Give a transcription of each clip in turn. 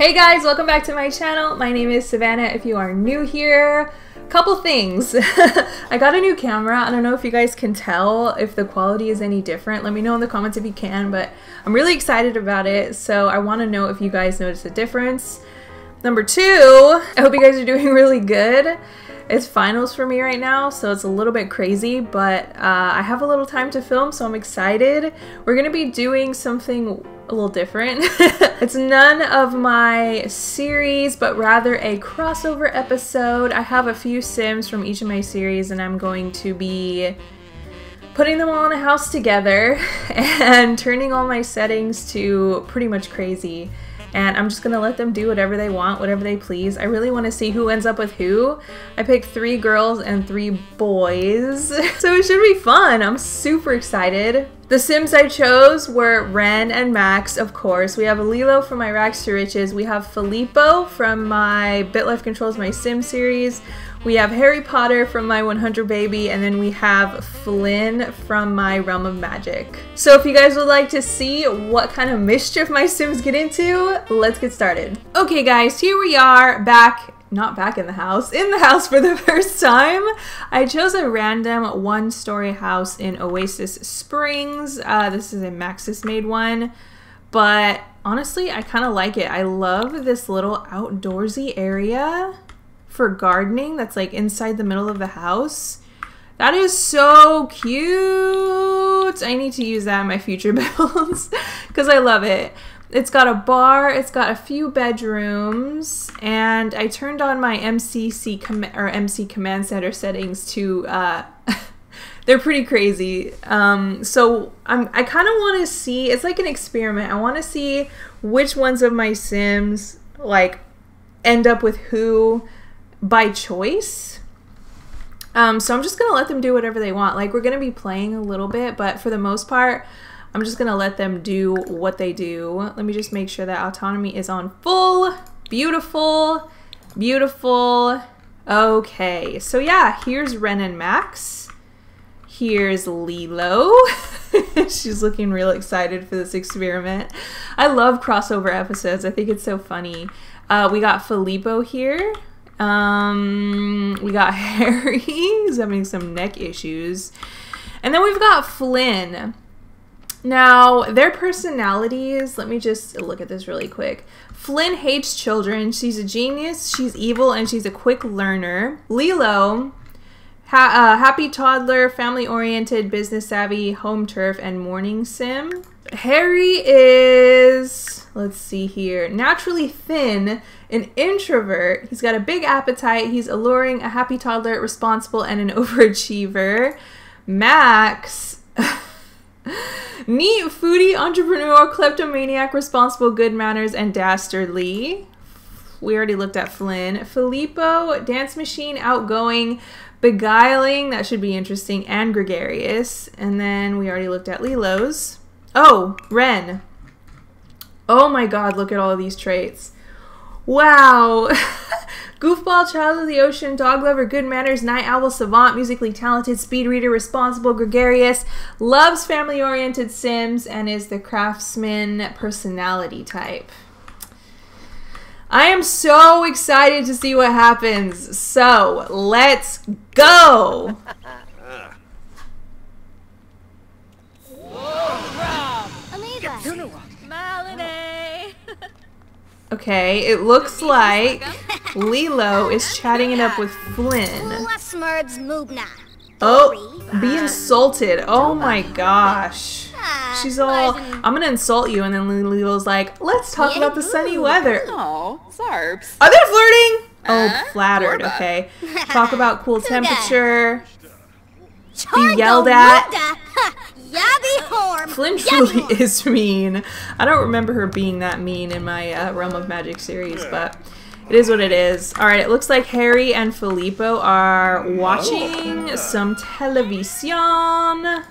Hey guys, welcome back to my channel. My name is Savannah if you are new here. Couple things. I got a new camera. I don't know if you guys can tell if the quality is any different. Let me know in the comments if you can, but I'm really excited about it. So I want to know if you guys notice a difference. Number two, I hope you guys are doing really good. It's finals for me right now, so it's a little bit crazy, but uh, I have a little time to film, so I'm excited. We're to be doing something a little different. it's none of my series, but rather a crossover episode. I have a few Sims from each of my series, and I'm going to be putting them all in a house together and turning all my settings to pretty much crazy and I'm just gonna let them do whatever they want, whatever they please. I really want to see who ends up with who. I picked three girls and three boys, so it should be fun. I'm super excited. The Sims I chose were Ren and Max, of course. We have Lilo from my Rags to Riches. We have Filippo from my BitLife Controls My Sim series. We have Harry Potter from my 100 Baby, and then we have Flynn from my Realm of Magic. So if you guys would like to see what kind of mischief my Sims get into, let's get started. Okay guys, here we are back not back in the house, in the house for the first time. I chose a random one story house in Oasis Springs. Uh, this is a Maxis made one, but honestly, I kind of like it. I love this little outdoorsy area for gardening that's like inside the middle of the house. That is so cute. I need to use that in my future builds because I love it. It's got a bar, it's got a few bedrooms, and I turned on my MCC com or MC Command Center settings to uh, they're pretty crazy. Um, so I'm I kind of want to see. It's like an experiment. I want to see which ones of my Sims like end up with who by choice. Um, so I'm just gonna let them do whatever they want. Like we're gonna be playing a little bit, but for the most part, I'm just gonna let them do what they do. Let me just make sure that autonomy is on full. Beautiful, beautiful. Okay, so yeah, here's Ren and Max. Here's Lilo. She's looking real excited for this experiment. I love crossover episodes. I think it's so funny. Uh, we got Filippo here. Um, we got Harry, who's having some neck issues. And then we've got Flynn. Now, their personalities, let me just look at this really quick. Flynn hates children. She's a genius, she's evil, and she's a quick learner. Lilo, ha uh, happy toddler, family oriented, business savvy, home turf, and morning sim. Harry is, let's see here, naturally thin, an introvert. He's got a big appetite. He's alluring, a happy toddler, responsible, and an overachiever. Max, neat foodie, entrepreneur, kleptomaniac, responsible, good manners, and dastardly. We already looked at Flynn. Filippo, dance machine, outgoing, beguiling, that should be interesting, and gregarious. And then we already looked at Lilo's. Oh, Ren. Oh my god, look at all of these traits. Wow. Goofball, child of the ocean, dog lover, good manners, night owl, savant, musically talented, speed reader, responsible, gregarious, loves family oriented Sims, and is the craftsman personality type. I am so excited to see what happens. So let's go. Okay, it looks like Lilo is chatting it up with Flynn. Oh, be uh, insulted. Oh my gosh. She's all, I'm gonna insult you, and then Lilo's like, let's talk about the sunny weather. Oh, Sarps. Are they flirting? Uh-huh. Oh, flattered, okay. Talk about cool temperature. Be yelled at. Flynn truly is mean. I don't remember her being that mean in my uh, Realm of Magic series, but it is what it is. Alright, it looks like Harry and Filippo are watching some television.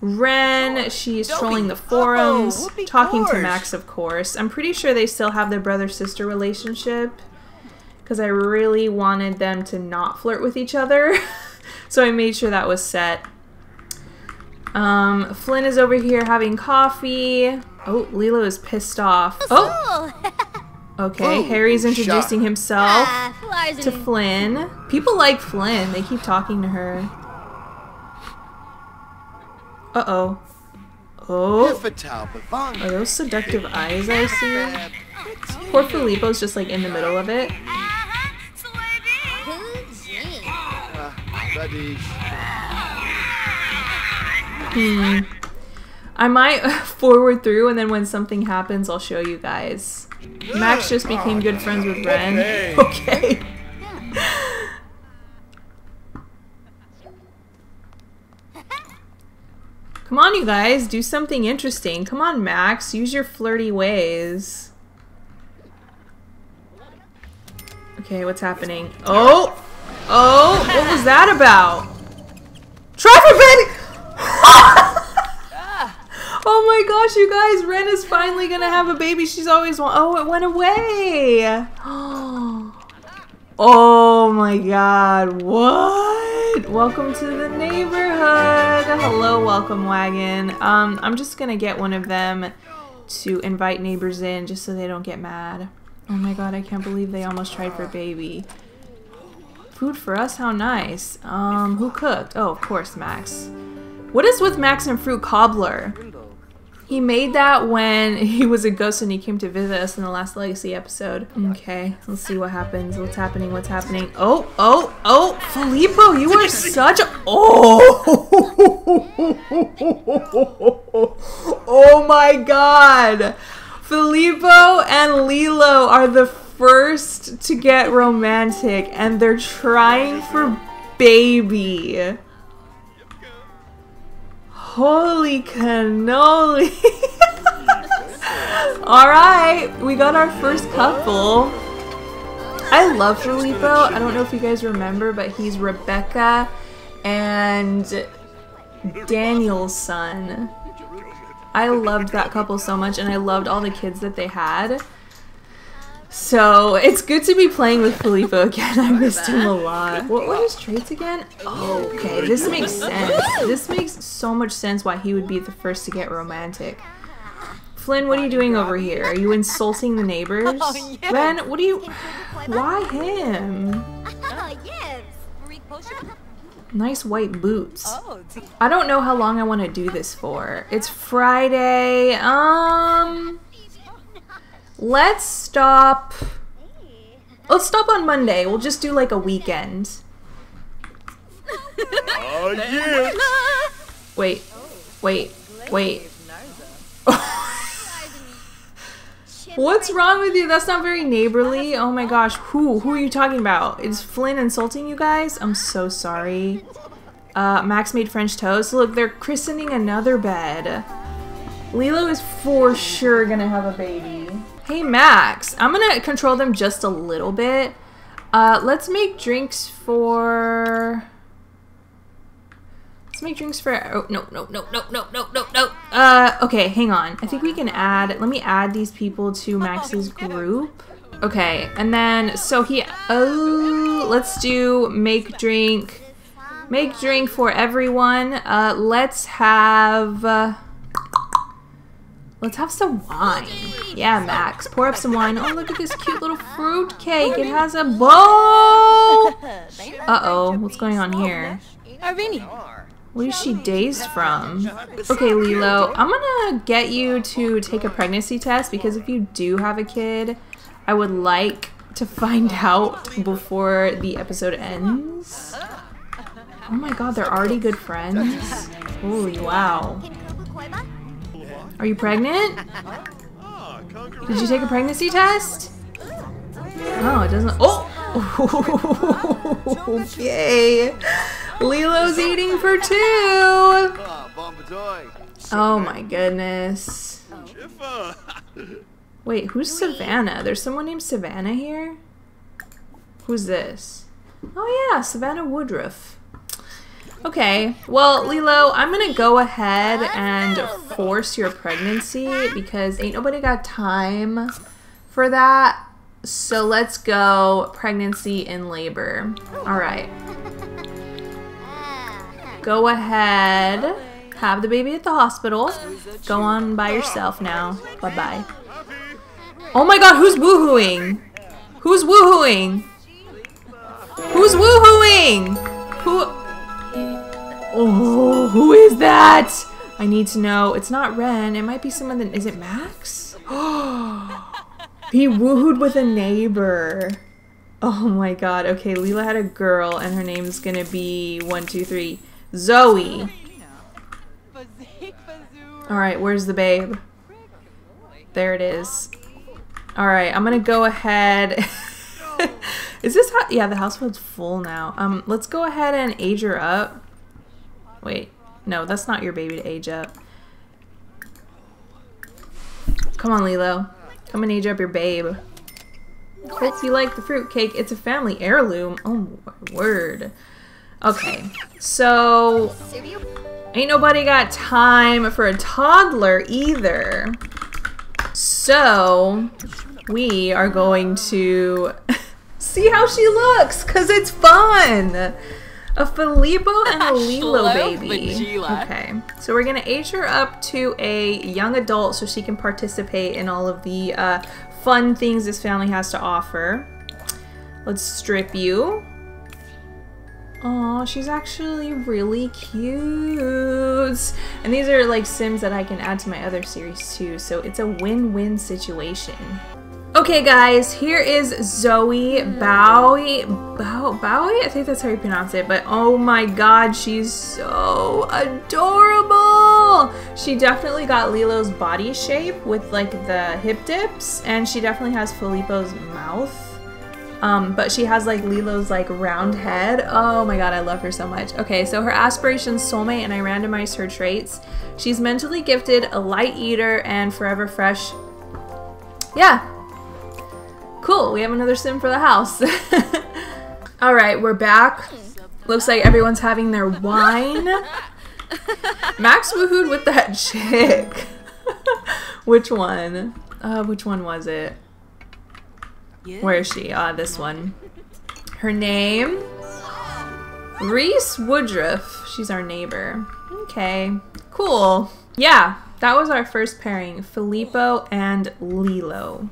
Ren, she's trolling the forums, talking to Max, of course. I'm pretty sure they still have their brother-sister relationship because I really wanted them to not flirt with each other. so I made sure that was set. Um, Flynn is over here having coffee. Oh, Lilo is pissed off. Oh! Okay, Ooh, Harry's introducing sharp. himself Ah, to. Flynn. People like Flynn. They keep talking to her. Uh-oh. Oh, are those seductive eyes I see? Poor Filippo's just like in the middle of it. Hmm. I might forward through and then when something happens, I'll show you guys. Max just became good friends with Ren. Okay. Come on, you guys, do something interesting. Come on, Max, use your flirty ways. Okay, what's happening? Oh! Oh! What was that about? Try for baby! oh my gosh, you guys, Ren is finally gonna have a baby she's always wanted. Oh, it went away! Oh my god, what? Welcome to the neighborhood. Hello, welcome wagon. Um, I'm just gonna get one of them to invite neighbors in just so they don't get mad. Oh my god, I can't believe they almost tried for baby. Food for us? How nice. Um, who cooked? Oh, of course, Max. What is with Max and Fruit Cobbler? He made that when he was a ghost and he came to visit us in the last Legacy episode. Okay, let's see what happens. What's happening? What's happening? Oh, oh, oh, Filippo, you are such a. Oh! Oh my god! Filippo and Lilo are the first to get romantic and they're trying for baby. Holy cannoli! Alright, we got our first couple. I love Filippo. I don't know if you guys remember, but he's Rebecca and Daniel's son. I loved that couple so much, and I loved all the kids that they had. So it's good to be playing with Filippo again. I missed him a lot. What were his traits again? Oh, okay, this makes sense. This makes so much sense why he would be the first to get romantic. Flynn, what are you doing over here? Are you insulting the neighbors? Ren, what are you... Why him? Ah. Nice white boots. I don't know how long I want to do this for. It's Friday. Um, let's stop. Let's stop on Monday. We'll just do like a weekend. Oh, yes. Wait, wait, wait. What's wrong with you? That's not very neighborly. Oh my gosh, who? Who are you talking about? Is Flynn insulting you guys? I'm so sorry. Uh, Max made French toast. Look, they're christening another bed. Lilo is for sure gonna have a baby. Hey Max, I'm gonna control them just a little bit. Uh, let's make drinks for... Let's make drinks for. Oh no no no no no no no no. Uh, okay, hang on. I think we can add. Let me add these people to Max's group. Okay, and then so he. Oh, let's do make drink. Make drink for everyone. Uh, let's have. Let's have some wine. Yeah, Max, pour up some wine. Oh, look at this cute little fruit cake. It has a bow. Uh oh, what's going on here? What is she dazed from? Okay, Lilo, I'm gonna get you to take a pregnancy test because if you do have a kid, I would like to find out before the episode ends. Oh my god, they're already good friends? Holy wow. Are you pregnant? Did you take a pregnancy test? Oh, it doesn't. Oh! okay. Lilo's eating for two. Oh my goodness. Wait, who's Savannah? There's someone named Savannah here? Who's this? Oh yeah, Savannah Woodruff. Okay, well, Lilo, I'm gonna go ahead and force your pregnancy because ain't nobody got time for that. So let's go pregnancy and labor. All right. Go ahead. Have the baby at the hospital. Go on by yourself now. Bye bye. Oh my god, who's woohooing? Who's woohooing? Who's woohooing? Who? Oh, who is that? I need to know. It's not Ren. It might be someone that. Is it Max? he woohooed with a neighbor. Oh my god. Okay, Lilo had a girl, and her name's gonna be one, two, three. Zoe. Alright, where's the babe? There it is. Alright, I'm gonna go ahead. is this how? Yeah, the household's full now. Um, let's go ahead and age her up. Wait, no, that's not your baby to age up. Come on, Lilo. Come and age up your babe. Hope you like the fruitcake. It's a family heirloom. Oh, my word. Okay, so ain't nobody got time for a toddler either. So we are going to see how she looks because it's fun. A Filippo and a Lilo baby. Vagila. Okay, so we're gonna age her up to a young adult so she can participate in all of the uh, fun things this family has to offer. Let's strip you. Oh, she's actually really cute. And these are like Sims that I can add to my other series too, so it's a win-win situation. Okay guys, here is Zoe Bowie. Bow Bowie? I think that's how you pronounce it, but oh my god, she's so adorable! She definitely got Lilo's body shape with like the hip dips, and she definitely has Filippo's mouth. Um, but she has like Lilo's like round head. Oh my god, I love her so much. Okay, so her aspiration's soulmate and I randomized her traits. She's mentally gifted, a light eater, and forever fresh. Yeah. Cool, we have another sim for the house. Alright, we're back. Looks like everyone's having their wine. Max woohooed with that chick. which one? Uh, which one was it? Where is she? Ah, this one. Her name? Reese Woodruff. She's our neighbor. Okay, cool. Yeah, that was our first pairing, Filippo and Lilo.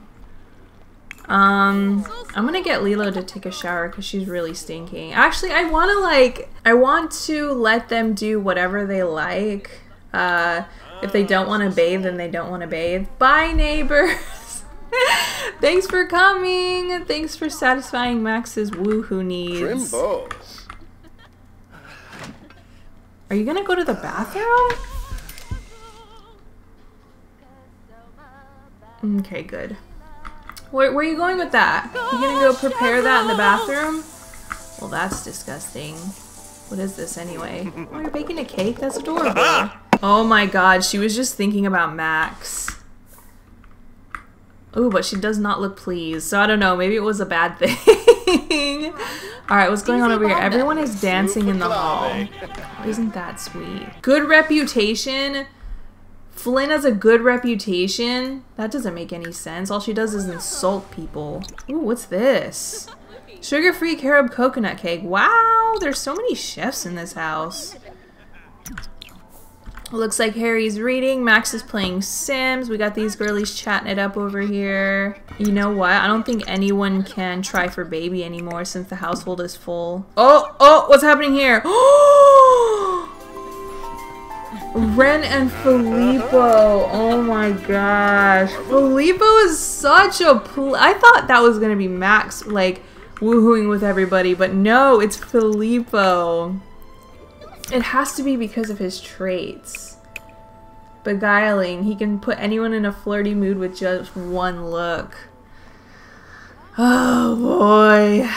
Um, I'm gonna get Lilo to take a shower because she's really stinking. Actually, I want to like, I want to let them do whatever they like. Uh, if they don't want to bathe, then they don't want to bathe. Bye, neighbors. Thanks for coming. Thanks for satisfying Max's woohoo needs. Trimbo. Are you gonna go to the bathroom? Okay, good. Where, where are you going with that? You gonna go prepare that in the bathroom? Well, that's disgusting. What is this anyway? Oh, you're baking a cake? That's adorable. Oh my god, she was just thinking about Max. Ooh, but she does not look pleased. So I don't know, maybe it was a bad thing. Alright, what's going on over here? Everyone is dancing in the hall. Isn't that sweet? Good reputation. Flynn has a good reputation. That doesn't make any sense. All she does is insult people. Ooh, what's this? Sugar-free carob coconut cake. Wow, there's so many chefs in this house. Looks like Harry's reading. Max is playing Sims. We got these girlies chatting it up over here. You know what? I don't think anyone can try for baby anymore since the household is full. Oh, oh, what's happening here? Ren and Filippo. Oh my gosh. Filippo is such a I thought that was going to be Max, like, woohooing with everybody, but no, it's Filippo. It has to be because of his traits. Beguiling. He can put anyone in a flirty mood with just one look. Oh boy.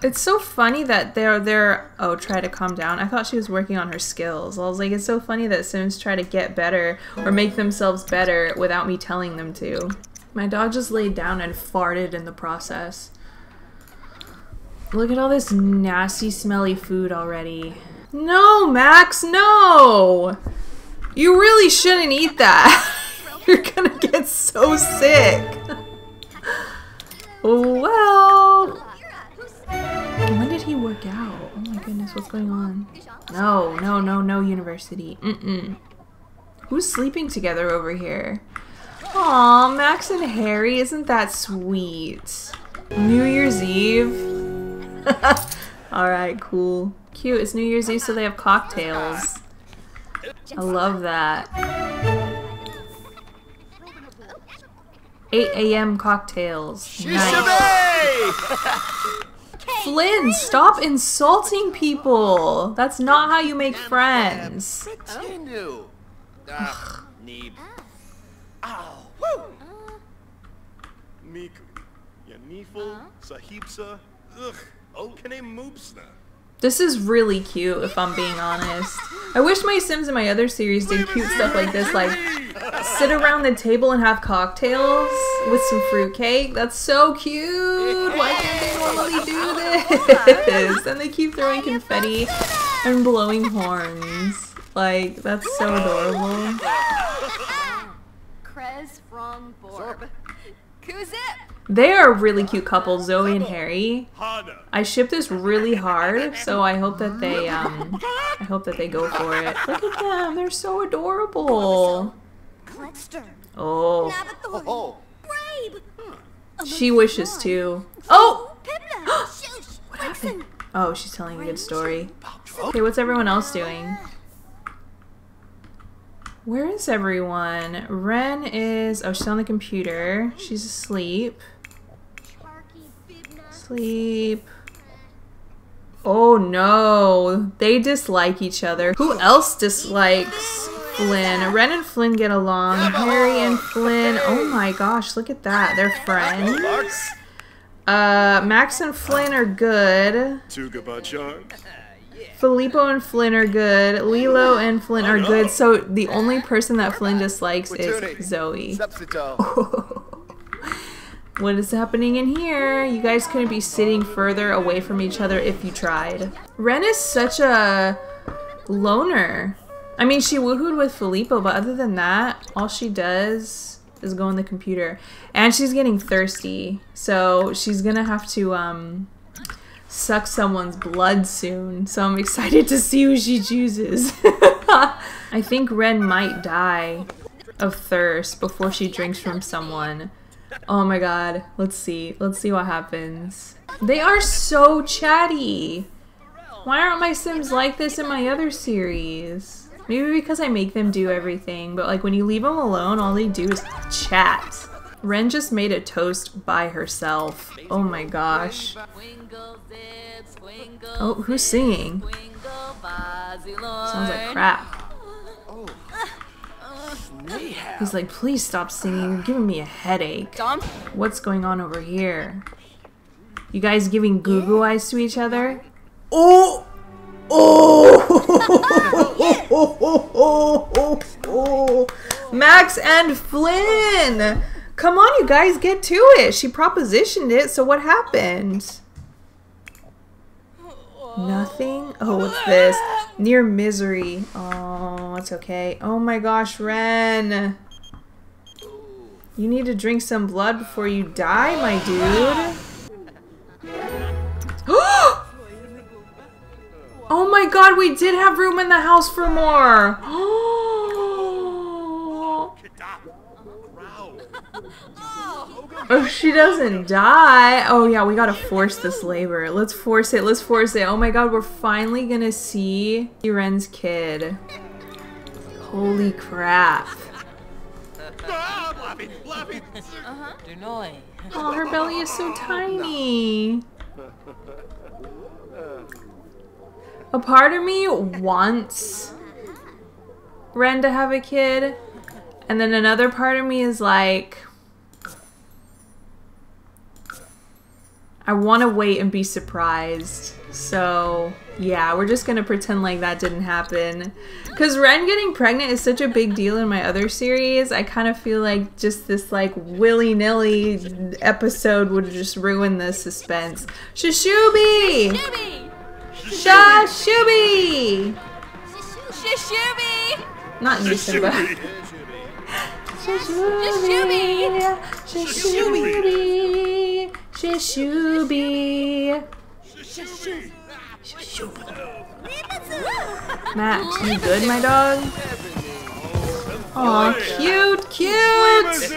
It's so funny that they're they're oh try to calm down. I thought she was working on her skills. I was like, it's so funny that Sims try to get better or make themselves better without me telling them to. My dog just laid down and farted in the process. Look at all this nasty smelly food already. No, Max, no! You really shouldn't eat that. You're gonna get so sick. Oh well, when did he work out? Oh my goodness, what's going on? No, no, no, no university. Mm-mm. Who's sleeping together over here? Aw, Max and Harry, isn't that sweet? New Year's Eve. Alright, cool. Cute, it's New Year's Eve, so they have cocktails. I love that. 8 a.m. cocktails. Nice. Flynn, stop insulting people! That's not how you make friends. Ugh. This is really cute, if I'm being honest. I wish my Sims in my other series did cute stuff like this, like sit around the table and have cocktails with some fruitcake. That's so cute! Why can't they normally do this? And they keep throwing confetti and blowing horns. Like, that's so adorable. Krez from Borb. Kuzip. They are a really cute couple, Zoe and Harry. I ship this really hard, so I hope that they um I hope that they go for it. Look at them, they're so adorable. Oh, Navathor. Oh, Brave. she wishes to. Oh, Pipna. Shush. what happened? Oh, she's telling a good story. Okay, what's everyone else doing? Where is everyone? Ren is oh she's on the computer. She's asleep. Sleep. Oh no, they dislike each other. Who else dislikes Flynn? Ren and Flynn get along. Harry and Flynn. Oh my gosh, look at that. They're friends. Uh, Max and Flynn are good. Filippo and Flynn are good. Lilo and Flynn are good. So the only person that Flynn dislikes is Zoe. What is happening in here? You guys couldn't be sitting further away from each other if you tried. Ren is such a loner. I mean, she woohooed with Filippo, but other than that, all she does is go on the computer. And she's getting thirsty, so she's gonna have to um, suck someone's blood soon. So I'm excited to see who she chooses. I think Ren might die of thirst before she drinks from someone. Oh my god. Let's see. Let's see what happens. They are so chatty. Why aren't my Sims like this in my other series? Maybe because I make them do everything, but like when you leave them alone, all they do is chat. Ren just made a toast by herself. Oh my gosh. Oh, who's singing? Sounds like crap. He's like, please stop singing. You're giving me a headache. What's going on over here? You guys giving goo goo eyes to each other? Oh! Oh! Max and Flynn! Come on, you guys, get to it. She propositioned it, so what happened? Nothing? Oh, what's this? Near misery. Oh, it's okay. Oh my gosh, Ren. You need to drink some blood before you die, my dude. Oh my god, we did have room in the house for more. Oh! If she doesn't die, oh yeah, we gotta force this labor. Let's force it. Let's force it. Oh my god, we're finally gonna see Ren's kid. Holy crap. Uh-huh. Oh, her belly is so tiny. A part of me wants Ren to have a kid, and then another part of me is like, I want to wait and be surprised. So, yeah, we're just going to pretend like that didn't happen. Because Ren getting pregnant is such a big deal in my other series. I kind of feel like just this, like, willy-nilly episode would just ruin the suspense. Shashubi! Shooby. Shashubi! Shishooby. Not in December. Shashubi! Shashubi! Shashubi! Max, you good, my dog? Oh, cute, cute.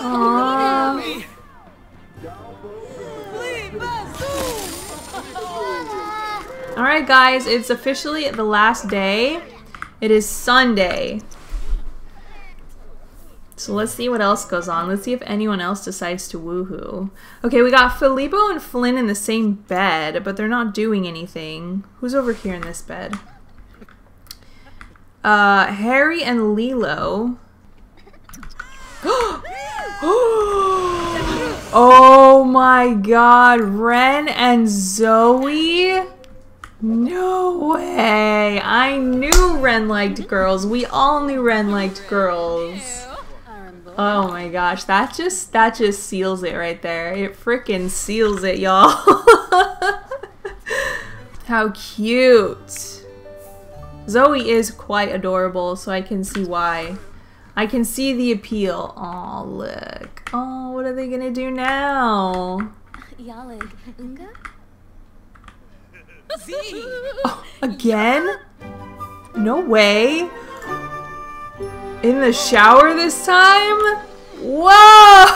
Aw. All right, guys, it's officially the last day. It is Sunday. So let's see what else goes on. Let's see if anyone else decides to woohoo. Okay, we got Filippo and Flynn in the same bed, but they're not doing anything. Who's over here in this bed? Uh, Harry and Lilo. oh Oh my god, Ren and Zoe? No way. I knew Ren liked girls. We all knew Ren liked girls. Oh my gosh, that just that just seals it right there. It freaking seals it, y'all. How cute. Zoe is quite adorable, so I can see why. I can see the appeal. Oh, look. Oh, what are they gonna do now? Yalig. Unga? Oh, again? No way. In the shower this time? Whoa!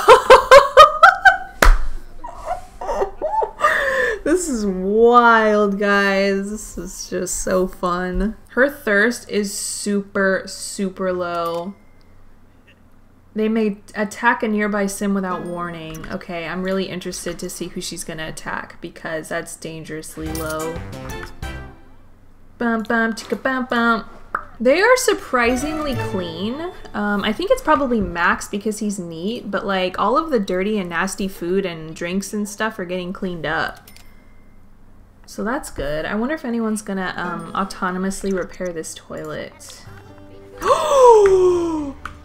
this is wild, guys. This is just so fun. Her thirst is super, super low. They may attack a nearby sim without warning. Okay, I'm really interested to see who she's gonna attack because that's dangerously low. Bum bum chicka bum bum. They are surprisingly clean. Um, I think it's probably Max because he's neat, but like all of the dirty and nasty food and drinks and stuff are getting cleaned up. So that's good. I wonder if anyone's gonna um, autonomously repair this toilet.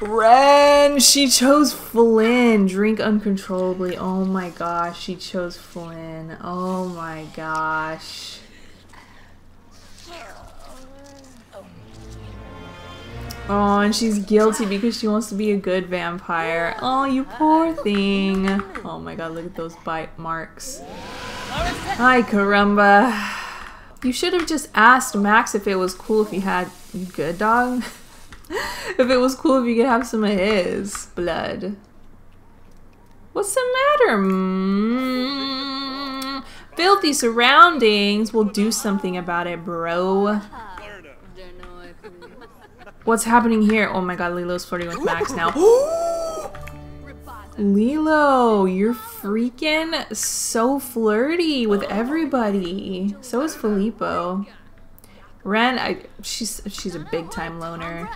Ren! She chose Flynn. Drink uncontrollably. Oh my gosh, she chose Flynn. Oh my gosh. Oh, and she's guilty because she wants to be a good vampire. Oh, you poor thing. Oh my god, look at those bite marks. Hi, caramba. You should have just asked Max if it was cool if he had good dog. if it was cool if you could have some of his blood. What's the matter? Mm, filthy surroundings We'll do something about it, bro. What's happening here? Oh my god, Lilo's flirting with Max now. Lilo, you're freaking so flirty with everybody. So is Filippo. Ren, I, she's she's a big time loner.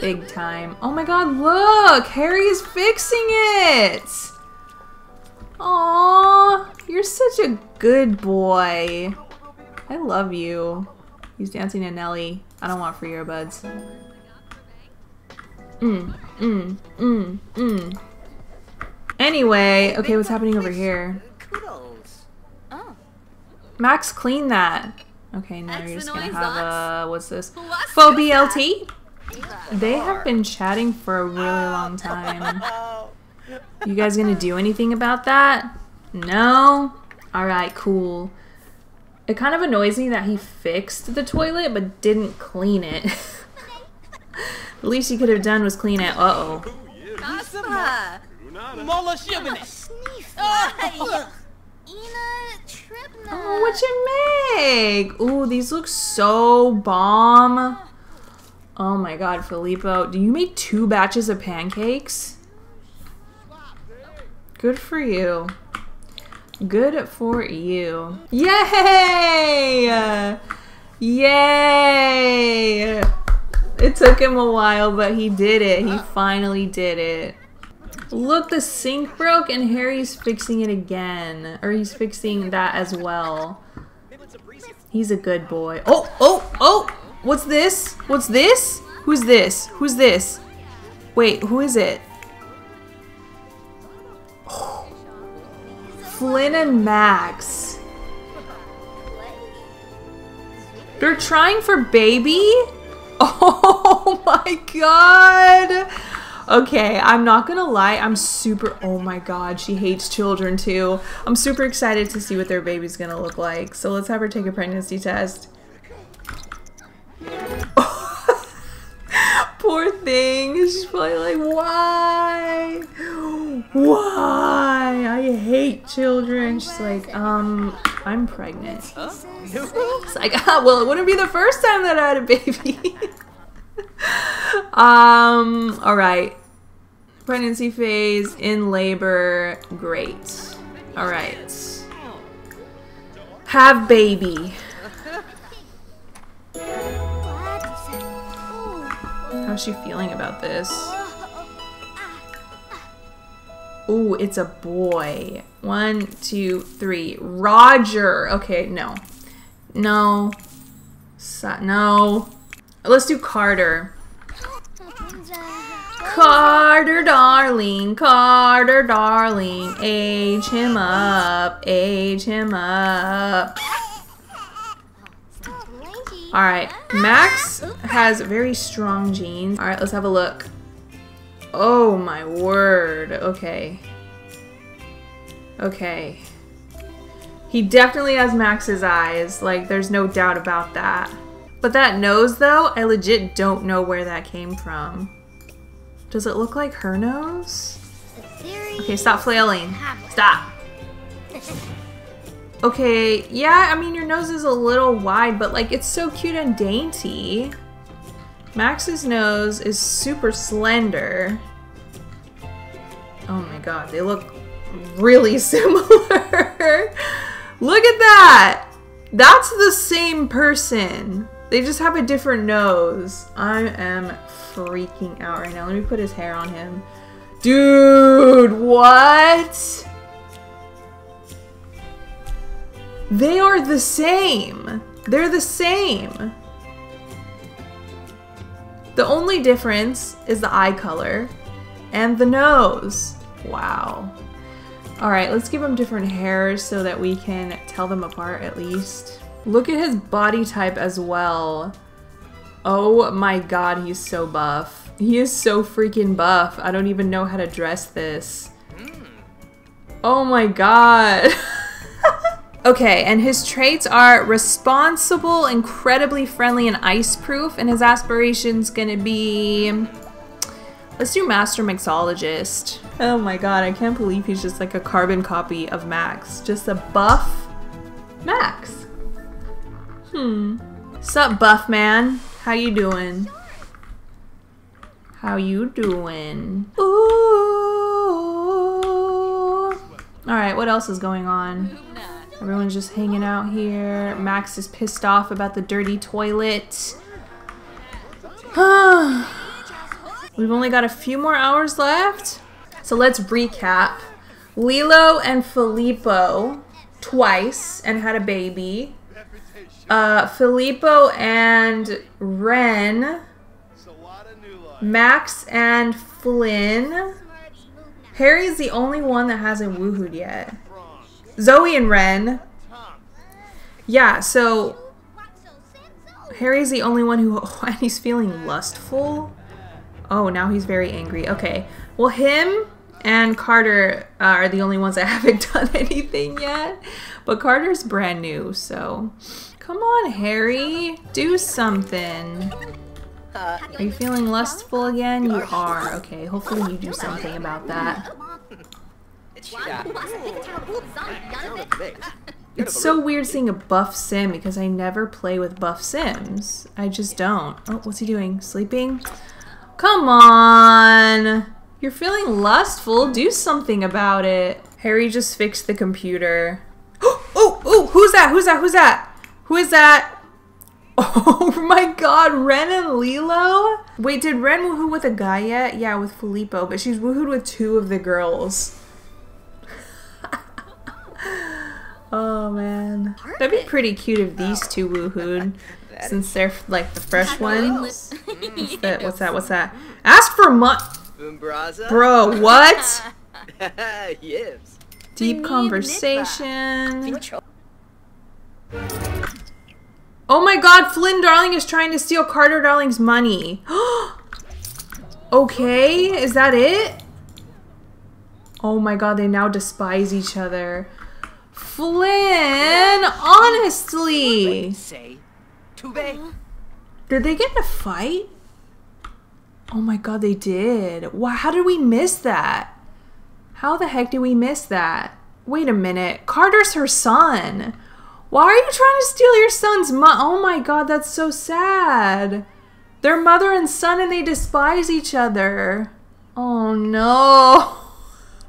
Big time. Oh my god, look! Harry is fixing it! Aww, you're such a good boy. I love you. He's dancing to Nelly. I don't want free earbuds. Mm, mm, mm, mm. Anyway, okay, what's happening over here? Max, clean that. Okay, now you're just gonna have noise, a what's this? What's Faux They have been chatting for a really long time. Oh, You guys gonna do anything about that? No? Alright, cool. It kind of annoys me that he fixed the toilet but didn't clean it. the least he could have done was clean it. Uh oh. Oh, what you make? Ooh, these look so bomb. Oh my god, Filippo. Do you make two batches of pancakes? Good for you. Good for you. Yay! Yay! It took him a while, but he did it. He finally did it. Look, the sink broke and Harry's fixing it again. Or he's fixing that as well. He's a good boy. Oh, oh, oh! What's this? What's this? Who's this? Who's this? Wait, who is it? Flynn and Max. They're trying for baby? Oh my god! Okay, I'm not gonna lie, I'm super- oh my god, she hates children too. I'm super excited to see what their baby's gonna look like. So let's have her take a pregnancy test. Poor thing, she's probably like, why? Why? I hate children. She's like, um, I'm pregnant. It's like, ah, well, it wouldn't be the first time that I had a baby. um, all right. Pregnancy phase, in labor, great. All right. Have baby. How's she feeling about this? Ooh, it's a boy. One, two, three. Roger. Okay, no. No. Sa- no. Let's do Carter. Carter, darling. Carter, darling. Age him up. Age him up. Alright, Max has very strong genes. Alright, let's have a look. Oh my word. Okay. Okay. He definitely has Max's eyes. Like, there's no doubt about that. But that nose, though, I legit don't know where that came from. Does it look like her nose? Okay, stop flailing. Stop. Okay, yeah, I mean, your nose is a little wide, but like, it's so cute and dainty. Max's nose is super slender. Oh my god, they look really similar. look at that! That's the same person. They just have a different nose. I am freaking out right now. Let me put his hair on him. Dude, what? They are the same. They're the same. The only difference is the eye color and the nose. Wow. All right, let's give them different hairs so that we can tell them apart at least. Look at his body type as well. Oh my god, he's so buff. He is so freaking buff. I don't even know how to dress this. Hmm. Oh my god. okay, and his traits are responsible, incredibly friendly, and ice-proof, and his aspiration's gonna be... Let's do Master Mixologist. Oh my god, I can't believe he's just like a carbon copy of Max. Just a buff Max. Hmm. Sup, buff man? How you doing? How you doing? Ooh. Alright, what else is going on? Everyone's just hanging out here. Max is pissed off about the dirty toilet. We've only got a few more hours left. So let's recap. Lilo and Filippo twice and had a baby. Uh, Filippo and Ren. Max and Flynn. Harry's the only one that hasn't woohooed yet. Zoe and Ren. Yeah, so Harry's the only one who oh, and he's feeling lustful. Oh, now he's very angry. Okay. Well, him and Carter uh, are the only ones that haven't done anything yet. But Carter's brand new, so come on, Harry, do something. Uh, are you feeling lustful again? You are. Okay, hopefully you do something about that. It's so weird seeing a buff sim because I never play with buff sims. I just don't. Oh, what's he doing? Sleeping? Come on! You're feeling lustful. Do something about it. Harry just fixed the computer. Oh, oh, who's that? Who's that? Who's that? Who is that? Oh my god, Ren and Lilo? Wait, did Ren woohoo with a guy yet? Yeah, with Filippo, but she's woohooed with two of the girls. oh man. That'd be pretty cute if these two woohooed. Since they're like the fresh ones. What's that? What's that? What's that? Ask for money! Bro, what? yes. Deep conversation. Oh my god, Flynn Darling is trying to steal Carter Darling's money. okay, is that it? Oh my god, they now despise each other. Flynn, honestly. Did they get in a fight? Oh my god, they did. Wow, how did we miss that? How the heck did we miss that? Wait a minute. Carter's her son. Why are you trying to steal your son's mo- Oh my god, that's so sad. They're mother and son and they despise each other. Oh no.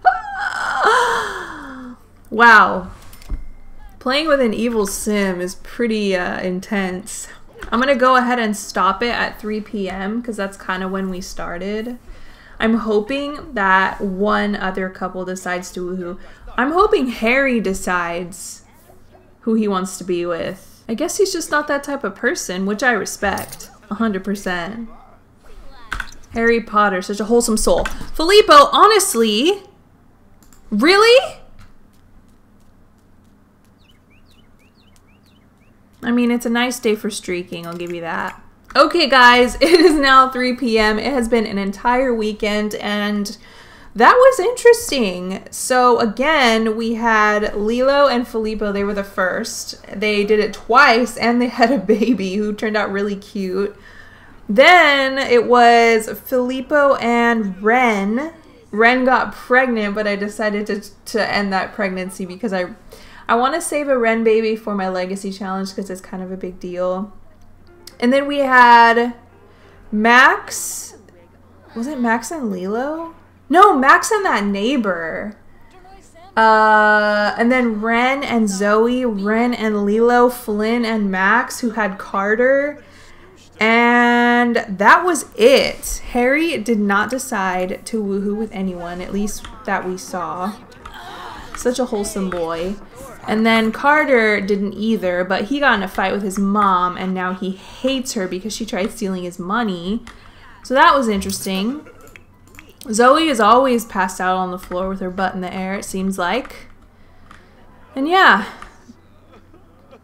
wow. Playing with an evil sim is pretty uh, intense. I'm gonna go ahead and stop it at 3 p.m. because that's kind of when we started. I'm hoping that one other couple decides to woohoo. I'm hoping Harry decides who he wants to be with. I guess he's just not that type of person, which I respect. 100%. Harry Potter, such a wholesome soul. Filippo, honestly, really? I mean, it's a nice day for streaking, I'll give you that. Okay, guys, it is now 3 p.m. It has been an entire weekend, and that was interesting. So, again, we had Lilo and Filippo. They were the first. They did it twice, and they had a baby who turned out really cute. Then it was Filippo and Ren. Ren got pregnant, but I decided to, to end that pregnancy because I I want to save a Ren baby for my legacy challenge because it's kind of a big deal. And then we had Max. Was it Max and Lilo? No, Max and that neighbor. Uh, and then Ren and Zoe, Ren and Lilo, Flynn and Max, who had Carter. And that was it. Harry did not decide to woohoo with anyone, at least that we saw. Such a wholesome boy. And then Carter didn't either, but he got in a fight with his mom, and now he hates her because she tried stealing his money. So that was interesting. Zoe is always passed out on the floor with her butt in the air, it seems like. And yeah,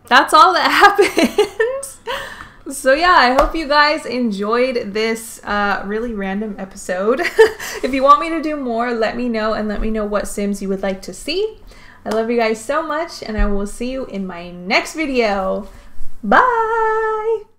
that's all that happened. so yeah, I hope you guys enjoyed this uh, really random episode. if you want me to do more, let me know and let me know what Sims you would like to see. I love you guys so much, and I will see you in my next video. Bye!